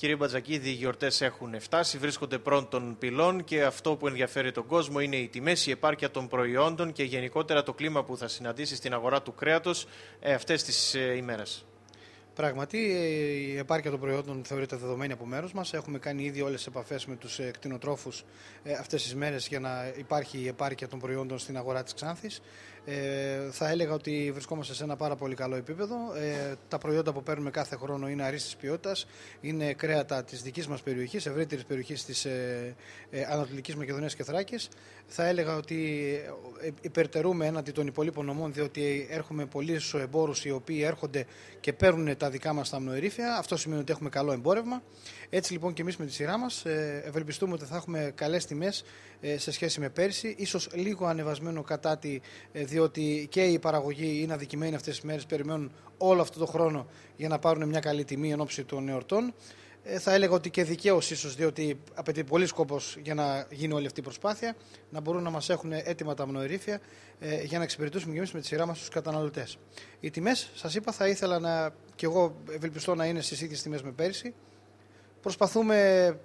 Κύριε Μπατζακίδη, οι γιορτές έχουν φτάσει, βρίσκονται πρώτων πυλών και αυτό που ενδιαφέρει τον κόσμο είναι η τιμές, η επάρκεια των προϊόντων και γενικότερα το κλίμα που θα συναντήσει στην αγορά του κρέατος ε, αυτές τις ε, ημέρες. Πράγματι, η επάρκεια των προϊόντων θεωρείται δεδομένη από μέρο μας. Έχουμε κάνει ήδη όλες τις επαφές με τους κτηνοτρόφους αυτές τις μέρες για να υπάρχει η επάρκεια των προϊόντων στην αγορά της Ξάνθης. Ε, θα έλεγα ότι βρισκόμαστε σε ένα πάρα πολύ καλό επίπεδο. Ε, τα προϊόντα που παίρνουμε κάθε χρόνο είναι αρίστης ποιότητας, είναι κρέατα της δικής μας περιοχής, ευρύτερης περιοχής της ε, ε, Ανατολικής Μακεδονίας και Θράκης. Θα έλεγα ότι ε, υπερτερούμε έναντι των υπολείπων νομών, διότι έχουμε πολλοί εμπόρους οι οποίοι έρχονται και παίρνουν τα δικά μας τα αμνοερήφια. Αυτό σημαίνει ότι έχουμε καλό εμπόρευμα. Έτσι λοιπόν και εμείς με τη σειρά μας ε, ευελπιστούμε ότι θα έχουμε καλές τιμές ε, σε σχέση με πέρσι, ίσως λίγο ανεβασμένο κατά τη, ε, διότι και η παραγωγή είναι αδικημένη αυτές τις μέρες, περιμένουν όλο αυτό το χρόνο για να πάρουν μια καλή τιμή εν ώψη των εορτών. Ε, θα έλεγα ότι και δικαίως ίσως, διότι απαιτεί πολύ σκόπος για να γίνει όλη αυτή η προσπάθεια, να μπορούν να μας έχουν έτοιμα τα μνοερήφια ε, για να εξυπηρετήσουμε και εμείς με τη σειρά μας τους καταναλωτές. Οι τιμές, σας είπα, θα ήθελα να, και εγώ ευελπιστώ να είναι στις ίδιες τιμές με πέρσι. Προσπαθούμε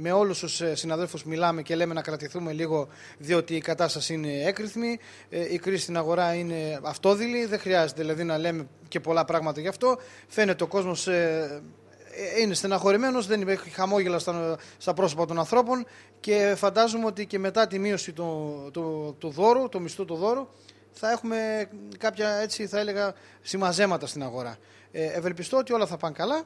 με όλους τους ε, συναδέλφους μιλάμε και λέμε να κρατηθούμε λίγο, διότι η κατάσταση είναι έκρηθμη. Ε, η κρίση στην αγορά είναι αυτόδηλη. Δεν χρειάζεται δηλαδή να λέμε και πολλά πράγματα γι' αυτό. Φαίνεται ο κόσμος ε, είναι στεναχωρημένος, δεν υπάρχει χαμόγελα στα, στα πρόσωπα των ανθρώπων και φαντάζομαι ότι και μετά τη μείωση του, του, του δώρου, του μισθού του δώρου, θα έχουμε κάποια έτσι θα έλεγα συμμαζέματα στην αγορά. Ε, ευελπιστώ ότι όλα θα πάνε καλά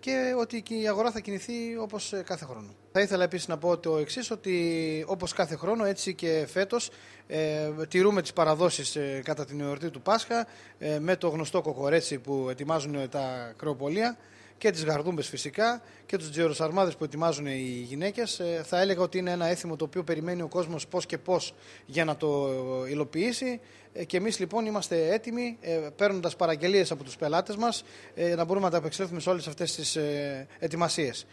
και ότι η αγορά θα κινηθεί όπως ε, κάθε χρόνο. Θα ήθελα επίσης να πω το εξής, ότι όπως κάθε χρόνο, έτσι και φέτος, ε, τηρούμε τις παραδόσεις ε, κατά την εορτή του Πάσχα ε, με το γνωστό κοκορέτσι που ετοιμάζουν τα κρεοπολία και τις γαρδούμπες φυσικά και τους τζιοροσαρμάδες που ετοιμάζουν οι γυναίκες. Ε, θα έλεγα ότι είναι ένα έθιμο το οποίο περιμένει ο κόσμος πώς και πώς για να το υλοποιήσει ε, και εμείς λοιπόν είμαστε έτοιμοι ε, παίρνοντας παραγγελίες από τους πελάτες μας να μπορούμε να τα απεξέλθουμε σε όλες αυτές τις ετοιμασίες.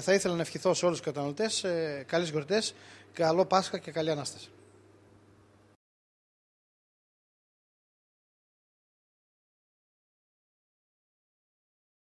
Θα ήθελα να ευχηθώ σε όλους τους καταναλωτές καλές γιορτές, καλό Πάσχα και καλή Ανάσταση.